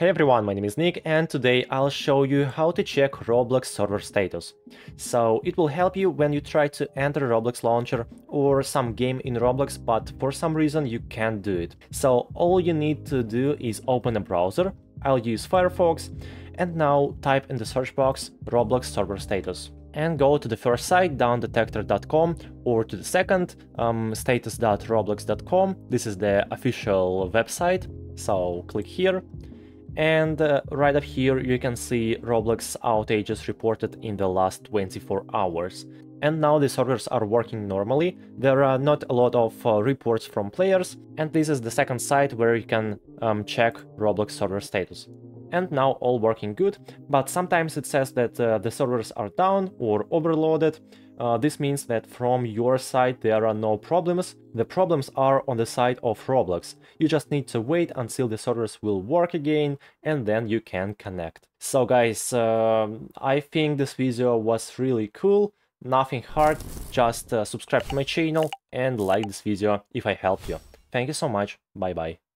Hey everyone, my name is Nick and today I'll show you how to check Roblox server status. So it will help you when you try to enter Roblox launcher or some game in Roblox but for some reason you can't do it. So all you need to do is open a browser, I'll use Firefox, and now type in the search box Roblox server status and go to the first site downdetector.com or to the second um, status.roblox.com. This is the official website, so click here and uh, right up here you can see Roblox outages reported in the last 24 hours. And now the servers are working normally, there are not a lot of uh, reports from players, and this is the second site where you can um, check Roblox server status. And now all working good, but sometimes it says that uh, the servers are down or overloaded, uh, this means that from your side there are no problems, the problems are on the side of Roblox. You just need to wait until the servers will work again and then you can connect. So guys, uh, I think this video was really cool, nothing hard, just uh, subscribe to my channel and like this video if I helped you. Thank you so much, bye bye.